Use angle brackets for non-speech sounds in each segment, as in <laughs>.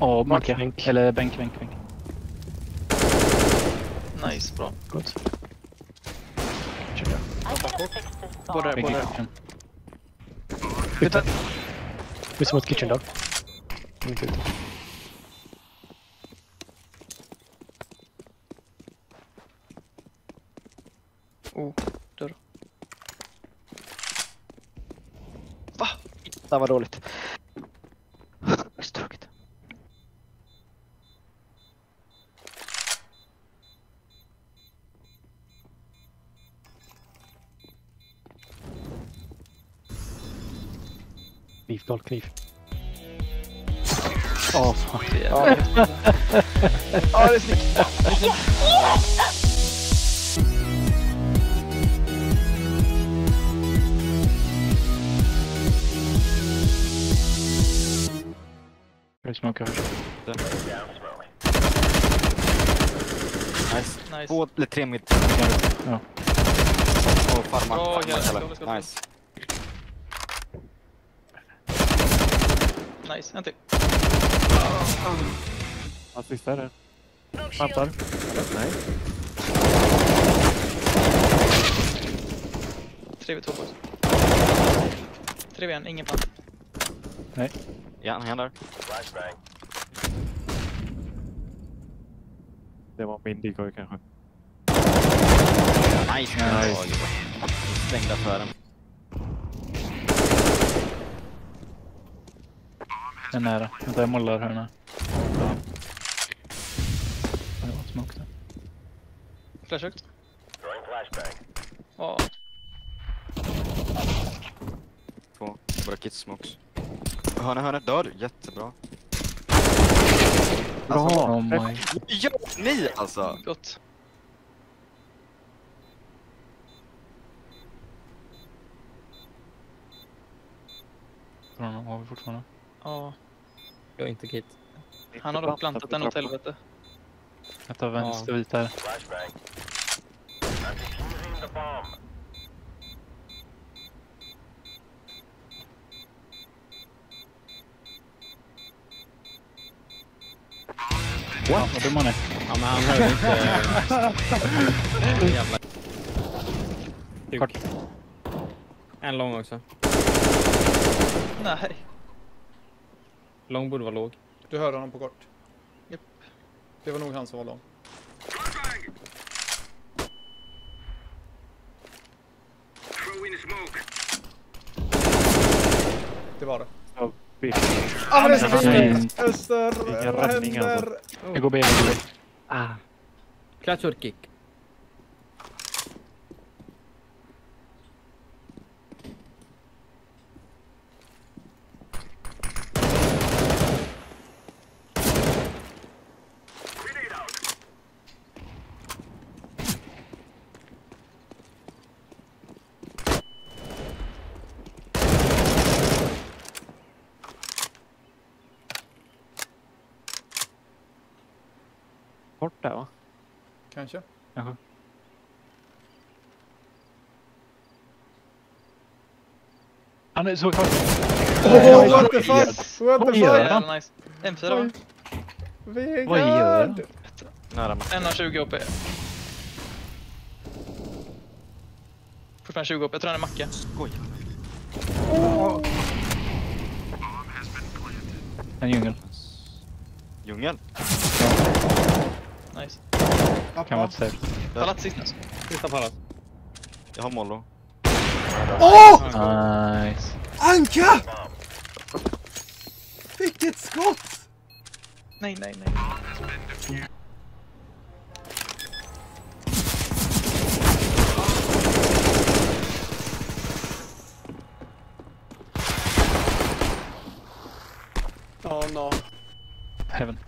Ja, marka. Bänk. Eller bänk, bänk, bänk. Nice, bra. Gott. Båda där, Bänk båda där. kitchen. Ute. Ute mot kitchen dog. Inte ute. Oh, dörr. Det var dåligt. Så tråkigt. Kniv, dold kniv. Åh, fan. Ja, ja det är snyggt. Ska vi smoka först? Nice. Nice. Två eller tre mid. Ja. Och farmar. Bra, farmar Gerhard. kallar. Skål, skål. Nice. Nice, en till. Han sista är det. Plantar. Nej. 3v2 boys. 3v1, ingen plant. Ja, han är där. Det var min decoy kanske. Nice. nice. Stängda för den. Den är nära. Vänta, jag mollar hörna. Det var smoke där. Flash högt. Ja, Två. Bara kit smokes. Hörna, hörna, dör. Jättebra. Bra! Oh my. Ja, ni alltså! gott. Corona har vi fortfarande. Ja, Jag har inte kit. han har dock plantat den åt helvete. Jag tar vänster vit här. Ja, vad dum han är. Ja, men han hörde inte... <laughs> Jävla... Kort. En lång också. Nej. Lång borde vara låg. Du hörde honom på kort? Japp. Det var nog han som var lång. Det var det. Ja, vi- Ah, det är så Nej. fint! Öster, Ingen vad räddning händer? alltså. Jag går B, jag går B. Ah. Clutch Kort där va? Kanske. Kanske. Han är så kvar. Oh, what the fuck? What Vad the fuck? Jävla nice. M4 va? Vegard! Vad gör han? Nära mig. En har 20 HP. Fortfarande 20 HP. Jag tror han är macka. Skojar En djungel. Djungel. Nice. Kan vara ett safe. Palats sist nu. Sista pallat. Jag har mollo. Åh! Nice. Anka! Vilket skott! Nej, nej, nej. Oh no. Heaven.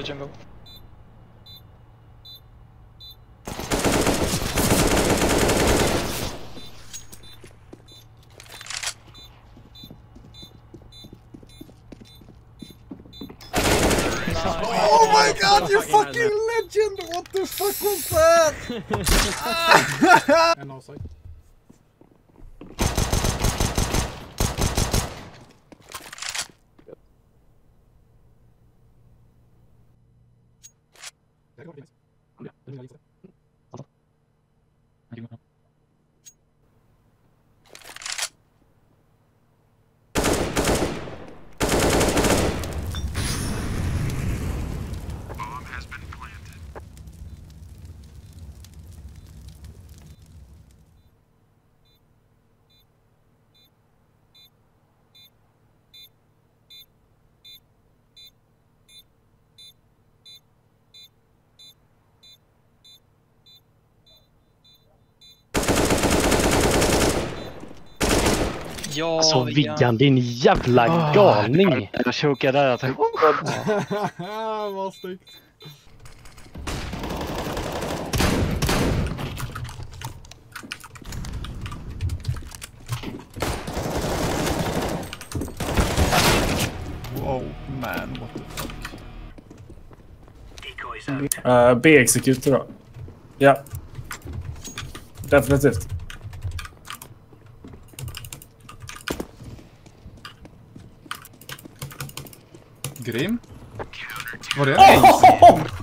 Fortsätt jungle. Oh my god, you fucking legend! What the fuck was that? <laughs> and also. Ja, Alltså ja. Viggan, din jävla galning! Jag chokade där. Jag tänkte, <laughs> Vad snyggt. Wow, man, what the fuck. Uh, B-executor då. Ja. Definitivt. Grim? Var det en ace? <laughs>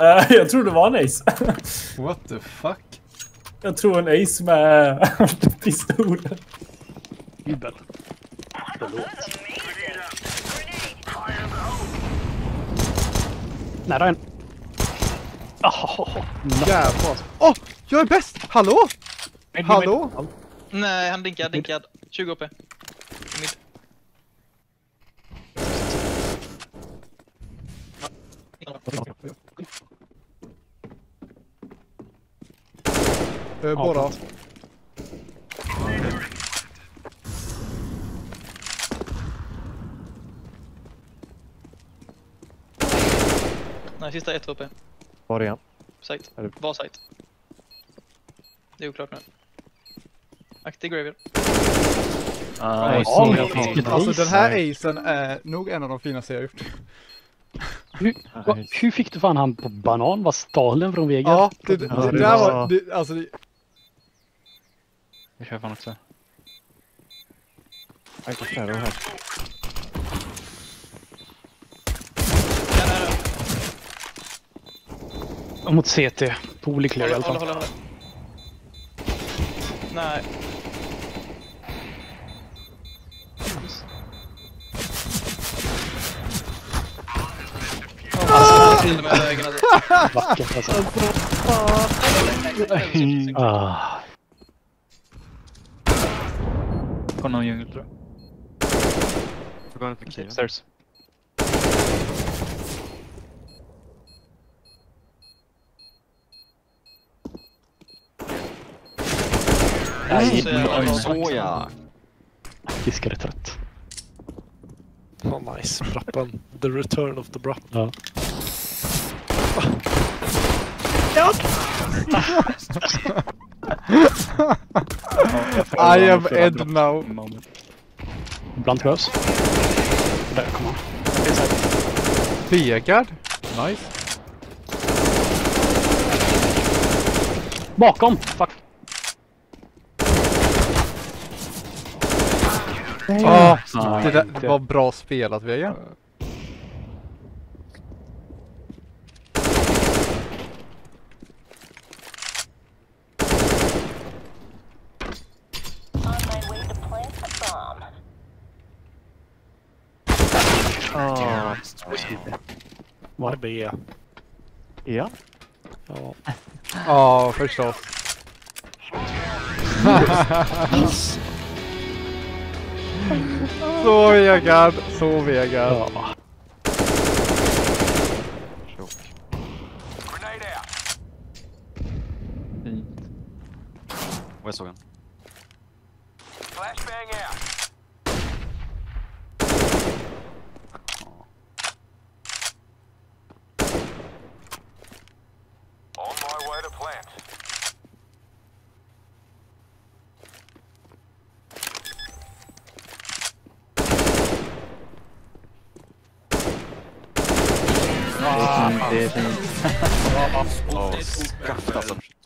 Eh, jag tror det var en ace. <laughs> What the fuck? jag tror en ace med <laughs> pistolen. Jubel. Förlåt. Nära en. Oh, Jävlar. Åh! jag är bäst! Hallå? Hallå? Nej, han dinkar, dinkar. 20 HP. Uh, bara. Nej, sista 1 HP. Var. Är det- Var site. Det är oklart nu. Aktig graveyard. ah, Ja, men fick- Alltså den här acen är nog en av de finaste jag gjort. Hur, va, hur fick du fan han på banan? Var stalen från Vega? Ja, det, det, Ja, det det där var- var... Det, alltså, det, Jag kör fan också. Jag kan skära här. Ja, nära. Och Mot CT. Poly clear i alla Hålla, fall. hålla, hålla. Nej. Alltså, till och med vägen alltså. Vackert alltså. <laughs> Kom någon djungel tror jag. Får gå ut med kniven. Stairs. nej, Så jävla bra. Så ja. fiskare trött. Oh, nice. Brappen. The return of the Brapp. Ja. <laughs> <laughs> <laughs> I am Ed now. Ibland behövs. Där kommer han. Vegard. Nice. Bakom! Fuck. Ah, Ah, det, där, det var bra spelat Vegard. Var det? B. Ja. Ja. Ja, förstås. så Vegard, så Vegard. ja. plant. Ah, <laughs> oh, oh, oh, oh, oh, oh, oh, oh, oh, oh,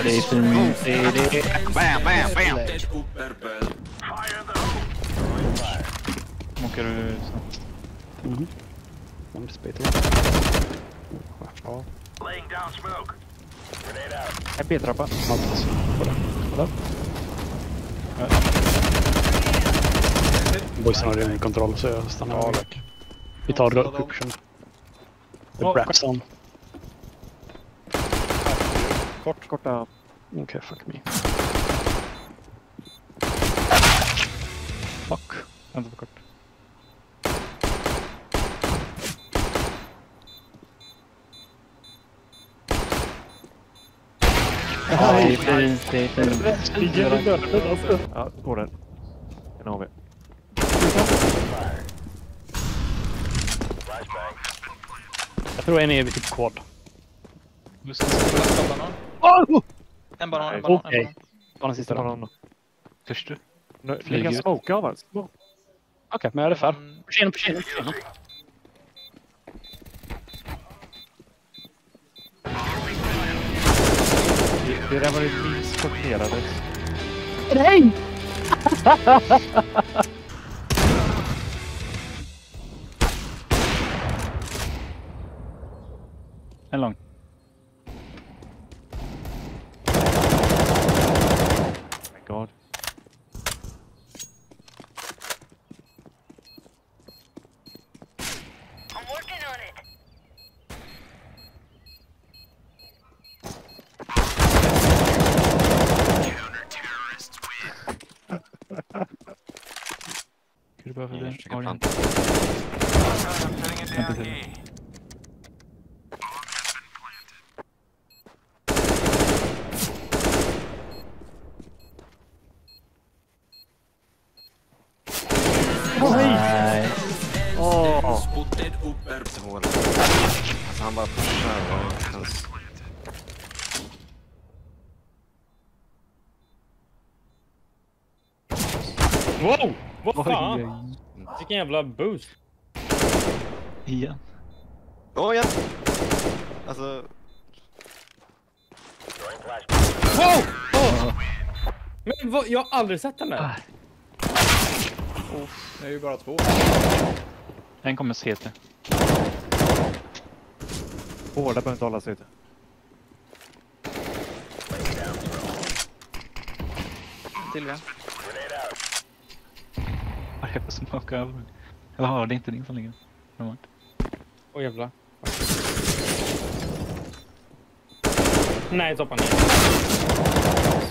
Bam, bam, bam! Åker du snabbt? Mhm. One spit. Ja. En B-trappa. Allt. Kolla. Kolla. Boysen har redan kontroll så jag stannar. Ja. Vi tar rödpuschen. The Braxton. Kort. Korta. Okej, fuck me. Fuck. Vänta på kort. Ah, ja, det är fint, det är fint. Ja, på den. Er en har vi. Jag tror en är vid typ quad. Just det. Kolla, banan. En banan, en banan, en okej. banan. Ta den sista då. Törs du? kan ut. smoka av oss. Okej, men jag är färd. Mm, Push in, push in, push in. Det, där var det minst torterade. Nej! <laughs> Ska du behöva Jag det? försöker han bara pushar och ens... Wow! Vad fan? Vilken jävla boost. Igen. Åh, igen! Alltså... Wow! Oh! Men vad, jag har aldrig sett den där. Det är ju bara två. En kommer CT. Båda behöver inte hålla sig ute. Till vi. Var är på smoke över? Eller har det är inte din som ligger? Åh jävlar. Nej, toppa ner.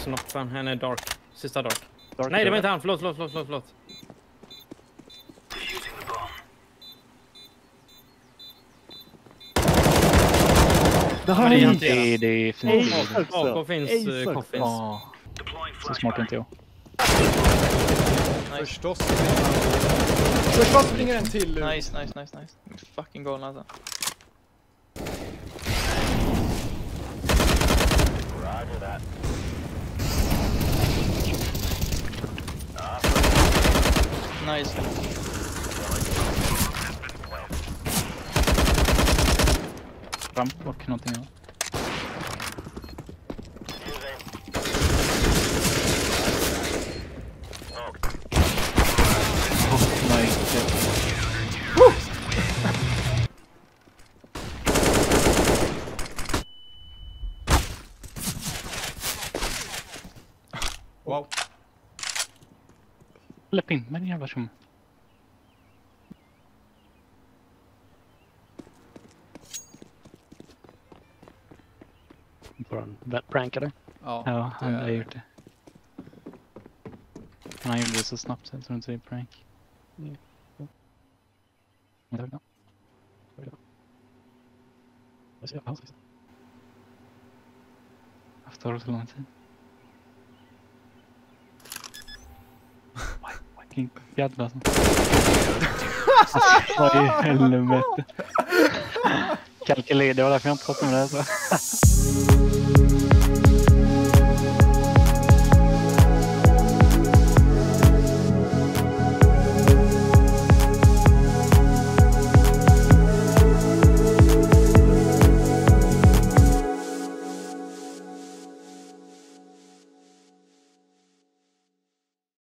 Snoppen, han är dark. Sista dark. Dark Nej, det var inte han. Förlåt, förlåt, förlåt, förlåt. Det är inte Det, det finns uh, coffins. Ja. Så smart är inte jag. Nice, Förstås. Förstås springer en till. nice, nice, nice. nice. Fucking galna alltså. Nice. Någonting annat. Oh, nice. Wow. Släpp in mig din jävla prankare. Ja. Ja, han har gjort det. Men han gjorde det så snabbt så jag tror inte det är prank. Mm. Då. så jävla trist. Varför tar det så lång tid? Fucking jävlar. alltså. Vad i helvete. Kalkyler, det var därför jag inte pratade med det. här, Så.